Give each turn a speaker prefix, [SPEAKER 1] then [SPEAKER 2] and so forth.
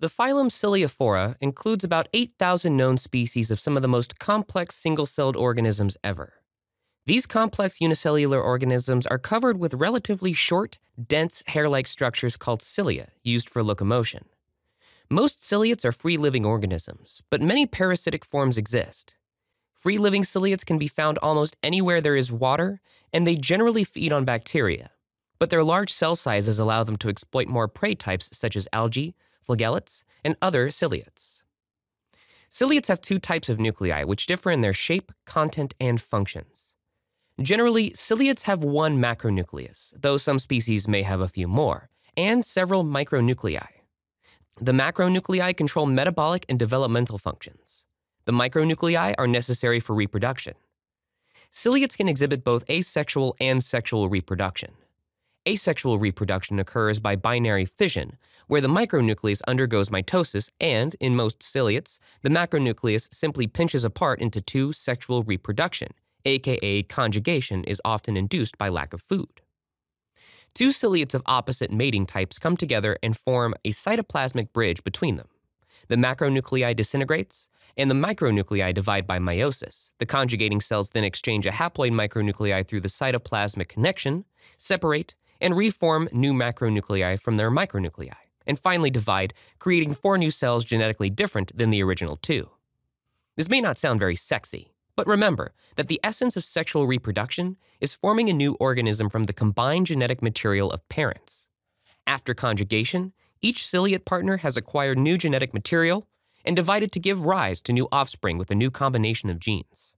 [SPEAKER 1] The phylum Ciliophora includes about 8,000 known species of some of the most complex single celled organisms ever. These complex unicellular organisms are covered with relatively short, dense, hair like structures called cilia, used for locomotion. Most ciliates are free living organisms, but many parasitic forms exist. Free living ciliates can be found almost anywhere there is water, and they generally feed on bacteria. But their large cell sizes allow them to exploit more prey types such as algae, flagellates, and other ciliates. Ciliates have two types of nuclei, which differ in their shape, content, and functions. Generally, ciliates have one macronucleus, though some species may have a few more, and several micronuclei. The macronuclei control metabolic and developmental functions. The micronuclei are necessary for reproduction. Ciliates can exhibit both asexual and sexual reproduction. Asexual reproduction occurs by binary fission, where the micronucleus undergoes mitosis and, in most ciliates, the macronucleus simply pinches apart into two sexual reproduction, aka conjugation is often induced by lack of food. Two ciliates of opposite mating types come together and form a cytoplasmic bridge between them. The macronuclei disintegrates, and the micronuclei divide by meiosis. The conjugating cells then exchange a haploid micronuclei through the cytoplasmic connection, separate, and reform new macronuclei from their micronuclei, and finally divide, creating four new cells genetically different than the original two. This may not sound very sexy, but remember that the essence of sexual reproduction is forming a new organism from the combined genetic material of parents. After conjugation, each ciliate partner has acquired new genetic material and divided to give rise to new offspring with a new combination of genes.